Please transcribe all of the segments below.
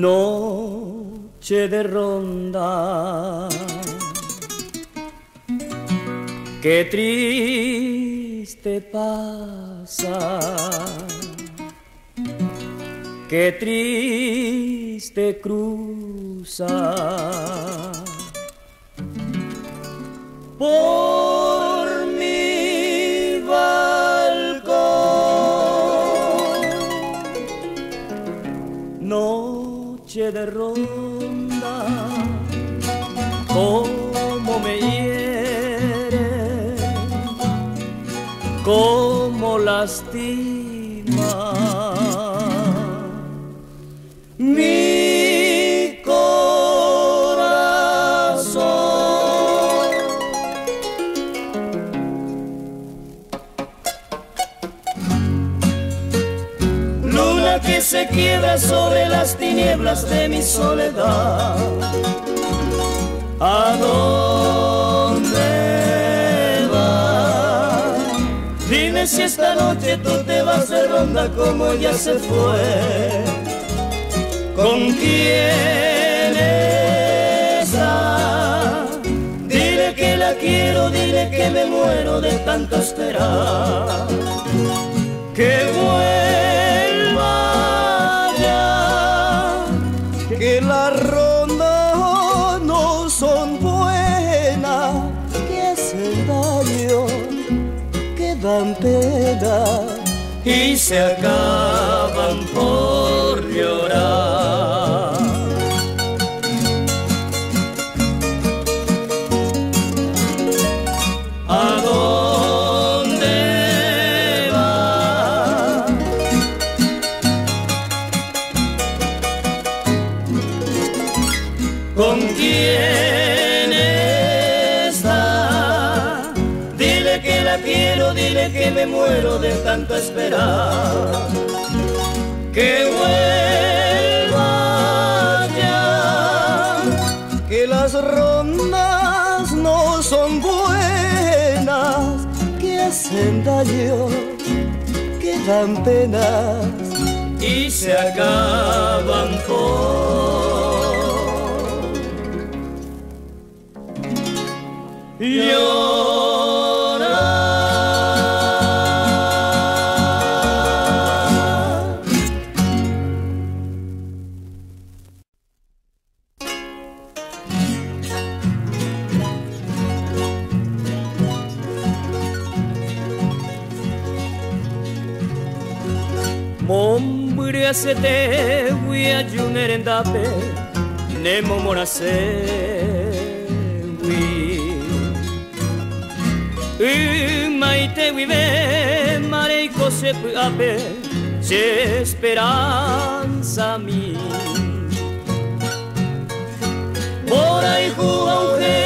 noche de ronda. Qué triste pasa, qué triste cruza. Noche de ronda, como me hiere, como lastima. Que se quiebra sobre las tinieblas de mi soledad. ¿A dónde vas? Dime si esta noche tú te vas de ronda como ya se fue. ¿Con quién está? Dile que la quiero, dile que me muero de tanto esperar. Que vuelva se acaban por llorar. ¿A dónde va? ¿Con quién que me muero de tanto esperar. Que vuelva ya, que las rondas no son buenas, que hacen daño, que dan penas y se acaban por llorar. gazete wia juneren dape nemo morase wi u maite wi ve mare i cose ape se esperanza mi. Mora i auhe un ge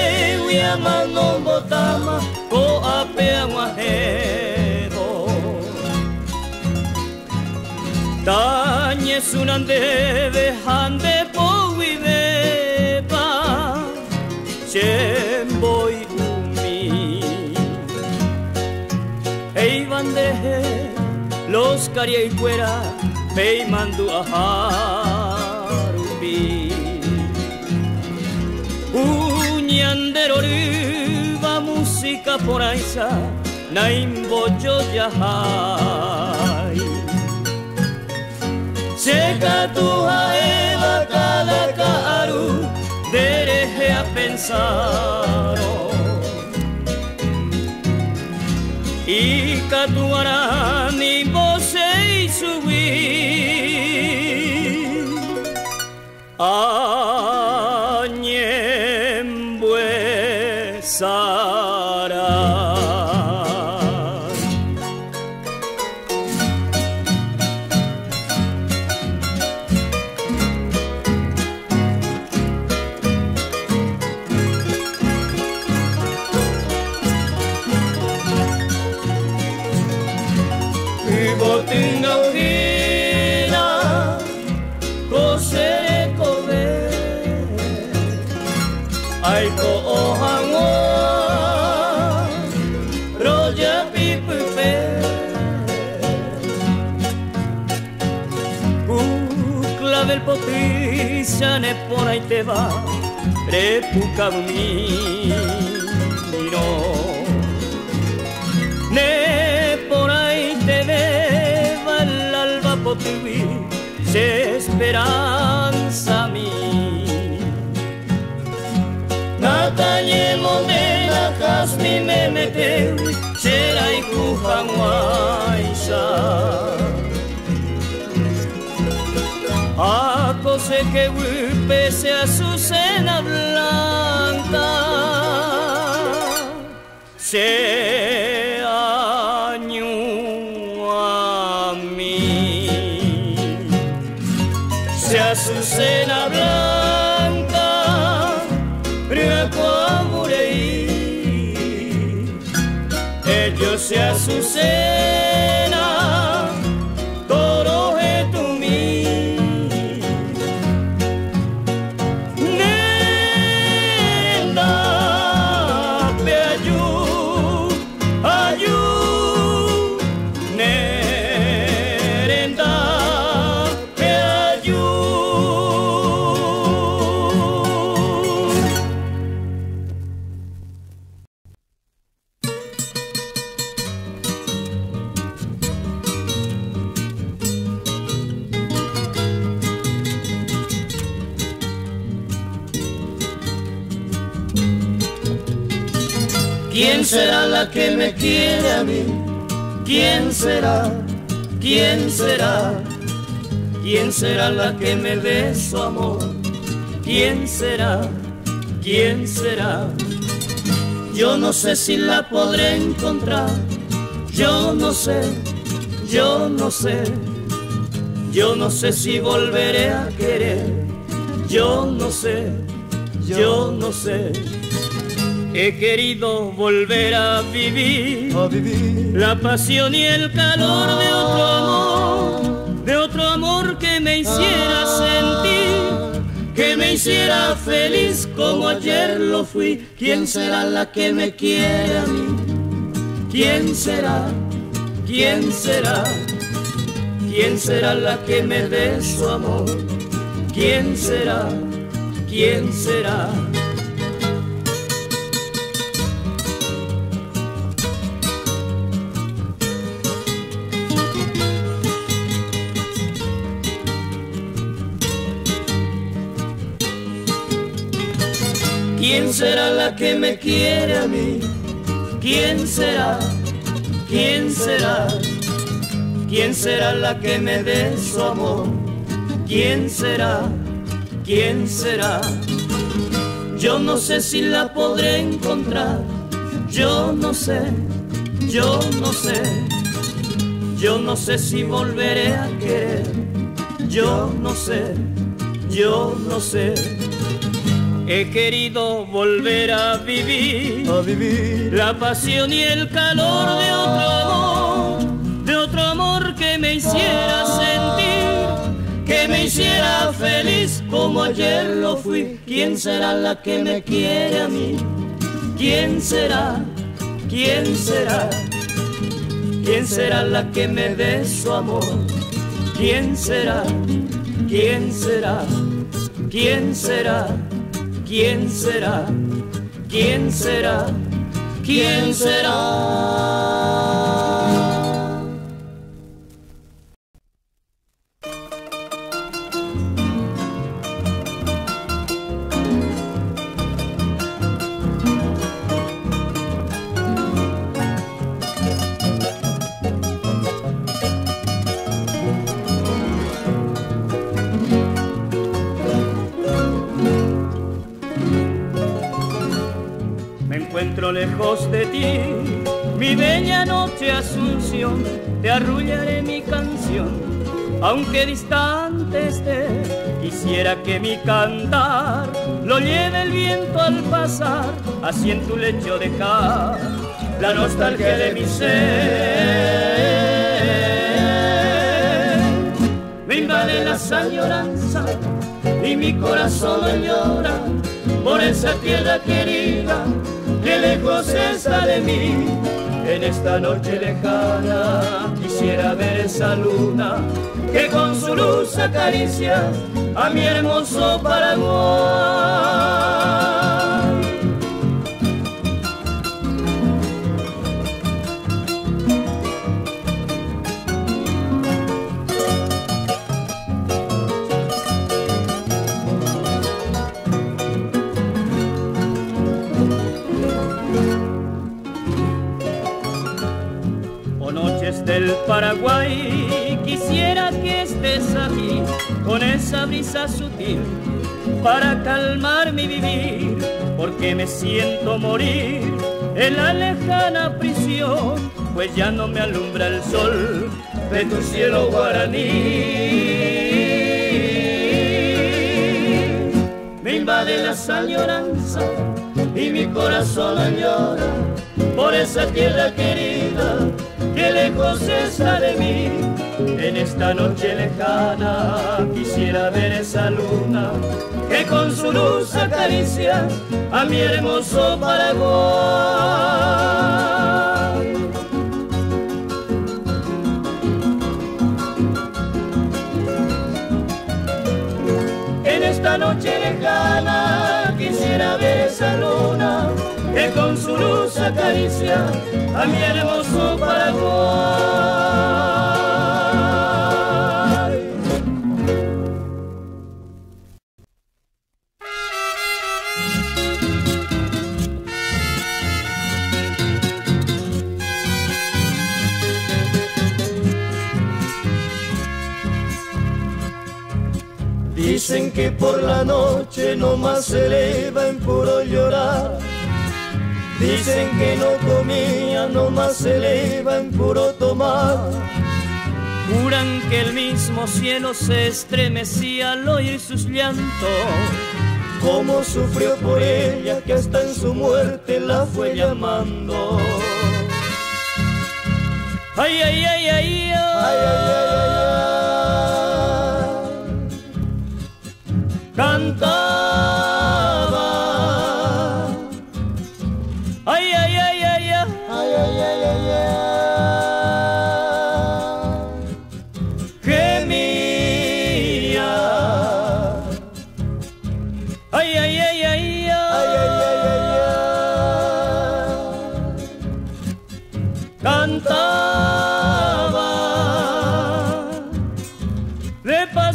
wia mano botama ko ape aguaje Tá 앞에 제 esperanza mi Por ahí jugó un y amando botama o apea guajedo Tañe sunande dejande po vivepa Chemboy umi Ei bandeje los caria y fuera Pei mandu a harubi Uñandero ruba música por aisa Naimbo yo yahai Seka tu haeva cada caru Dereje a pensar. Y catuara ni voce y subir. Añembue por ahí te va, repuca no. Ne por ahí te va el alba potuí, se esperanza mi. Natalie modena mi me mete, será y que pese a su cena blanca. Se que me quiere a mí. ¿Quién será? ¿Quién será? ¿Quién será la que me dé su amor? ¿Quién será? ¿Quién será? Yo no sé si la podré encontrar. Yo no sé, yo no sé. Yo no sé si volveré a querer. Yo no sé, yo no sé. He querido volver a vivir, a vivir la pasión y el calor de otro amor, de otro amor que me hiciera sentir, que me hiciera feliz como ayer lo fui. ¿Quién será la que me quiere a mí? ¿Quién será? ¿Quién será? ¿Quién será la que me dé su amor? ¿Quién será? ¿Quién será? ¿Quién será la que me quiere a mí? ¿Quién será? ¿Quién será? ¿Quién será la que me dé su amor? ¿Quién será? ¿Quién será? Yo no sé si la podré encontrar. Yo no sé, yo no sé. Yo no sé si volveré a querer. Yo no sé, yo no sé. He querido volver a vivir, a vivir la pasión y el calor de otro amor, de otro amor que me hiciera sentir, que me hiciera feliz como ayer lo fui. ¿Quién será la que me quiere a mí? ¿Quién será? ¿Quién será? ¿Quién será la que me dé su amor? ¿Quién será? ¿Quién será? ¿Quién será? ¿Quién será? ¿Quién será? ¿Quién será? De ti, mi bella noche Asunción, te arrullaré mi canción, aunque distante esté, quisiera que mi cantar lo lleve el viento al pasar, así en tu lecho dejar la nostalgia de mi ser. Me invade la añoranza y mi corazón llora por esa tierra querida que lejos está de mí. En esta noche lejana quisiera ver esa luna que con su luz acaricia a mi hermoso Paraguay. Paraguay. Quisiera que estés aquí con esa brisa sutil para calmar mi vivir, porque me siento morir en la lejana prisión, pues ya no me alumbra el sol de tu cielo guaraní. Me invade la añoranza y mi corazón añora por esa tierra querida que lejos está de mí. En esta noche lejana quisiera ver esa luna que con su luz acaricia a mi hermoso Paraguay. En esta noche lejana quisiera ver esa luna que con su luz acaricia a mi hermoso Paraguay. Dicen que por la noche no más se eleva en puro llorar Dicen que no comía, nomás se eleva en puro tomar. Juran que el mismo cielo se estremecía al oír sus llantos. Cómo sufrió por ella que hasta en su muerte la fue llamando. Ay, ay, ay, ay, ay, ay, ay, ay, Canta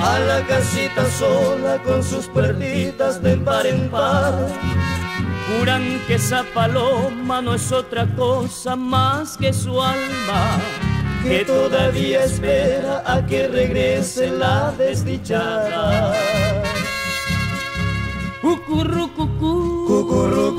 a la casita sola con sus puertitas de par en par. Juran que esa paloma no es otra cosa más que su alma, que todavía espera a que regrese la desdichada. Cucurru, cucú, cucurru,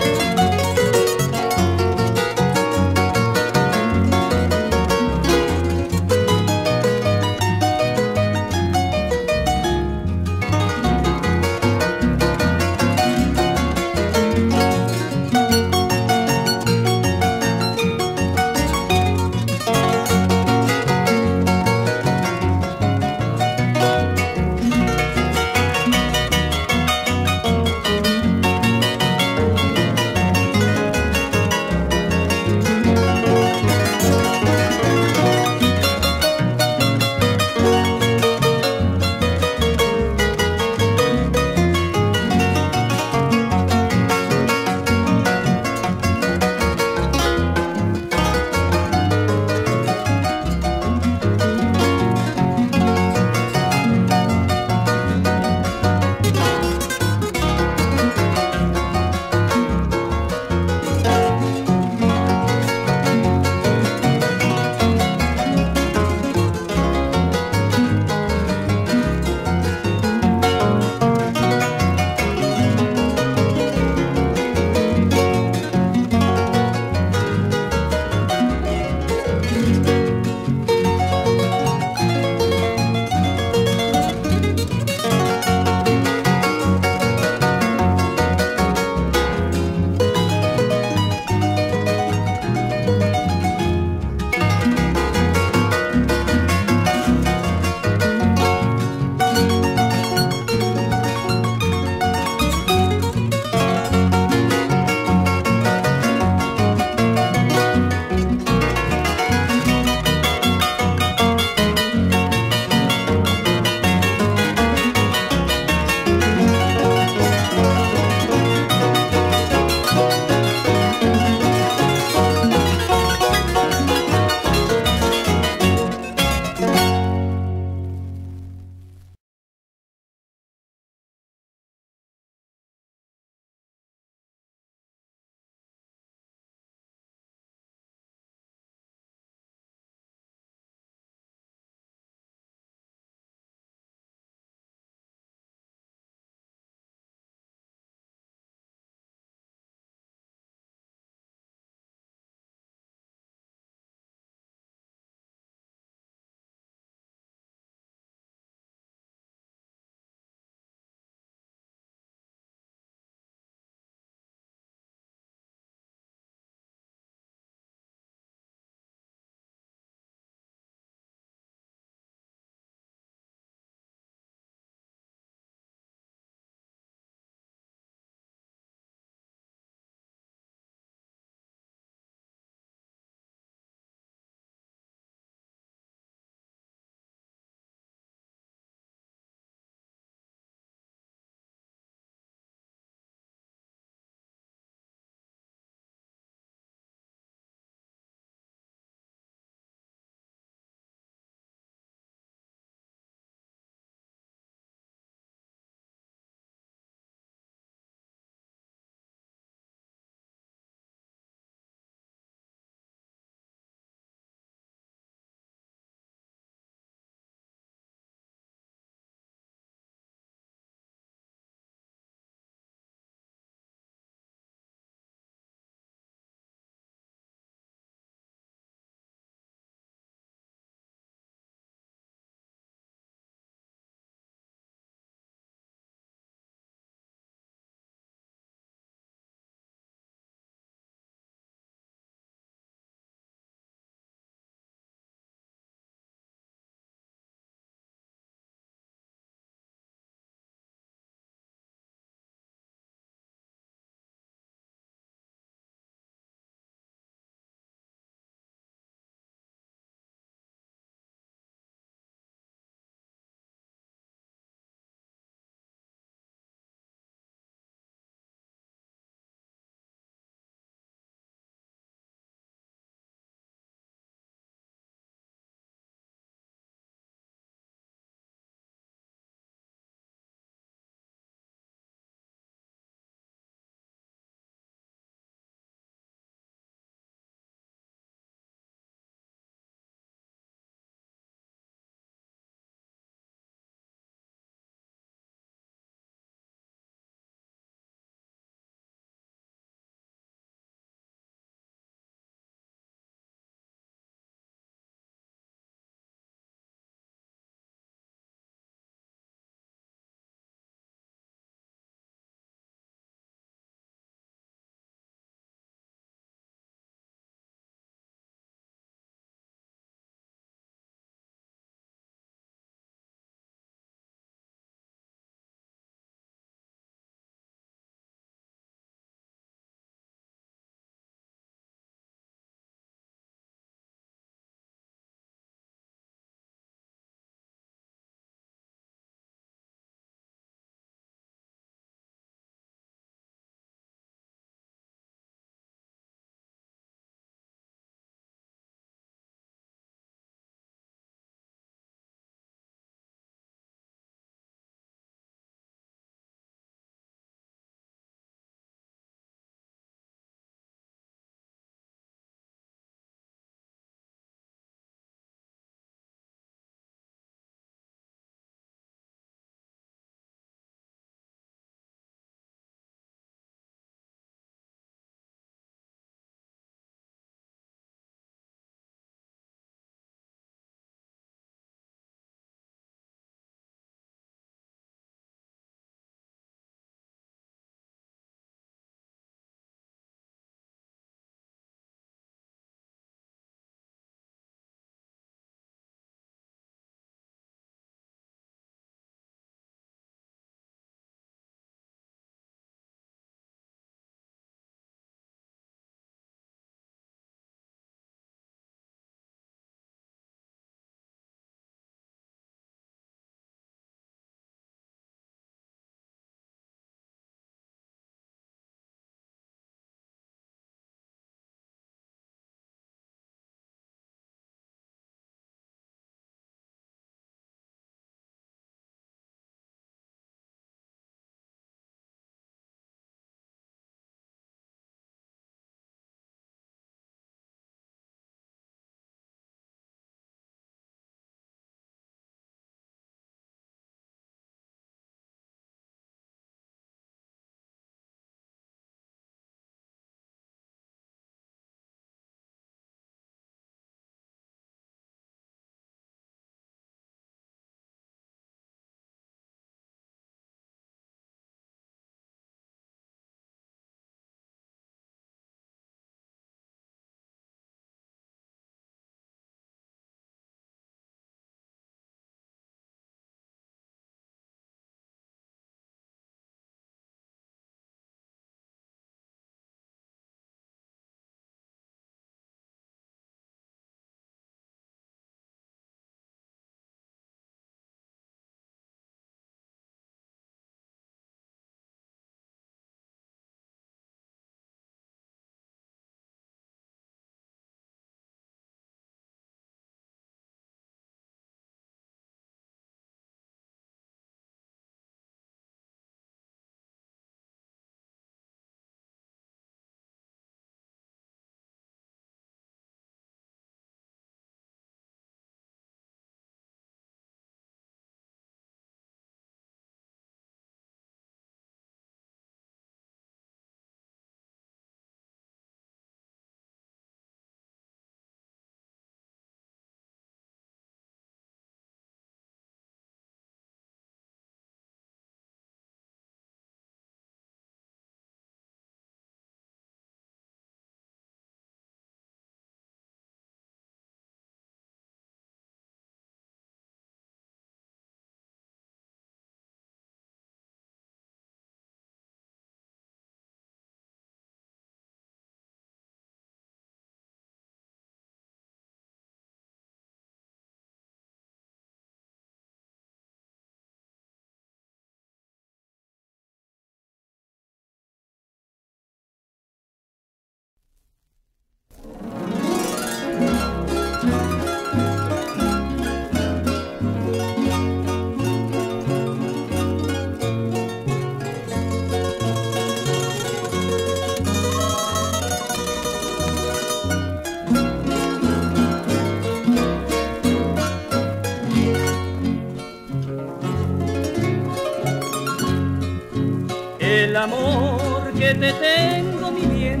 te tengo, mi bien,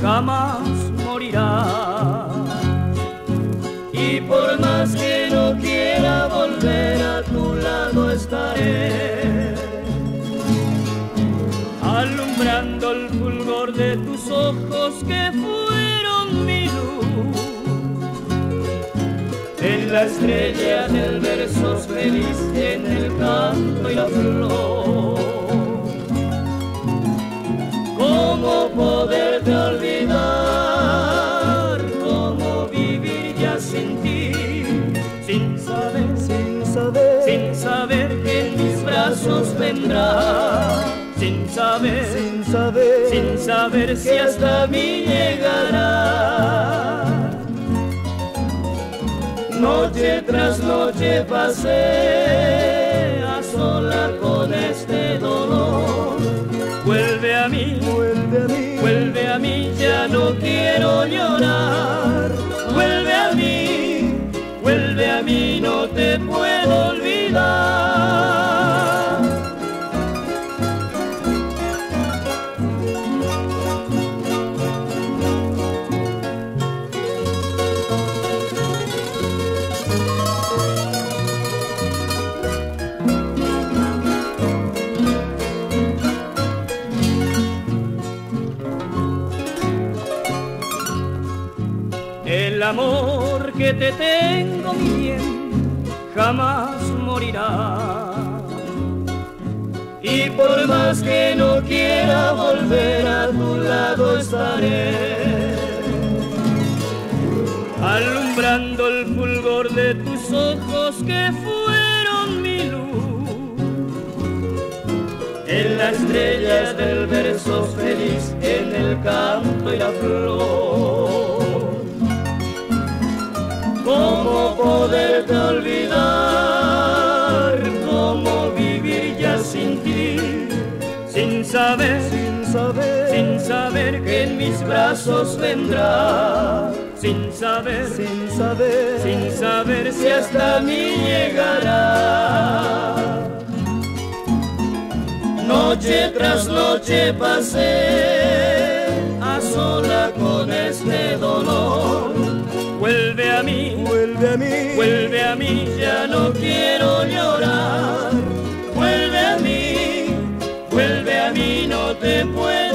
jamás morirá. Y por más que no quiera volver a tu lado estaré, alumbrando el fulgor de tus ojos que fueron mi luz. En la estrella del verso feliz, en el canto y la flor. ¿Cómo poderte olvidar? ¿Cómo vivir ya sin ti? Sin saber, sin saber, sin saber que en mis brazos vendrá. Sin saber, sin saber, sin saber si hasta mí llegará. Noche tras noche pasé a sola con este dolor. No quiero llorar. Vuelve a mí, vuelve a mí, no te puedo olvidar. Amor que te tengo, mi bien, jamás morirá. Y por más que no quiera volver a tu lado estaré, alumbrando el fulgor de tus ojos que fueron mi luz. En la estrella del verso feliz, en el canto y la flor. ¿Cómo poderte olvidar? ¿Cómo vivir ya sin ti? Sin saber, sin saber, sin saber que en mis brazos vendrá. Sin saber, sin saber, sin saber si hasta mí llegará. Noche tras noche pasé a sola con este dolor. Vuelve a mí, vuelve a mí, ya no quiero llorar. Vuelve a mí, vuelve a mí, no te puedo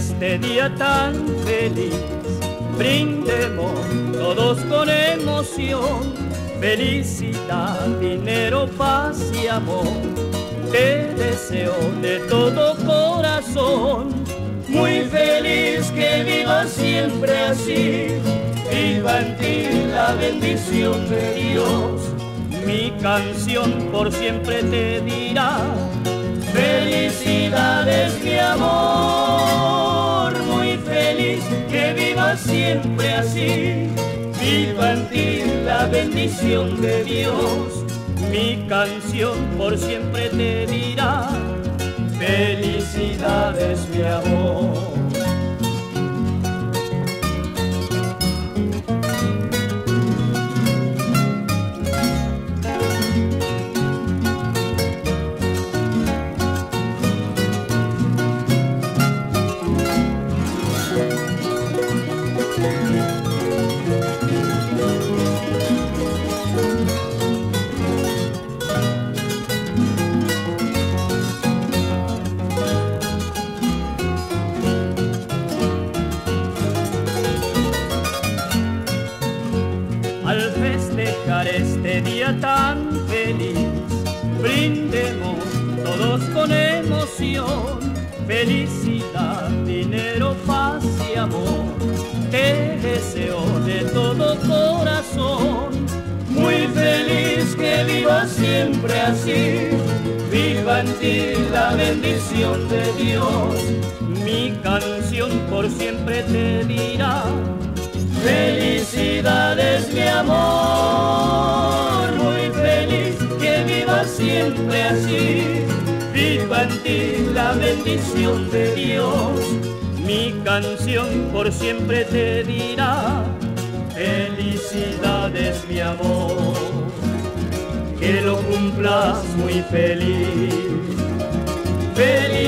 este día tan feliz, brindemos todos con emoción, felicidad, dinero, paz y amor. Te deseo de todo corazón, muy feliz que vivas siempre así, viva en ti la bendición de Dios. Mi canción por siempre te dirá Felicidades mi amor, que vivas siempre así. Viva en ti la bendición de Dios. Mi canción por siempre te dirá. Felicidades mi amor. Siempre te dirá. Felicidades mi amor, muy feliz que viva siempre así viva en ti la bendición de Dios. Mi canción por siempre te dirá, felicidades mi amor, que lo cumplas muy feliz. Amor.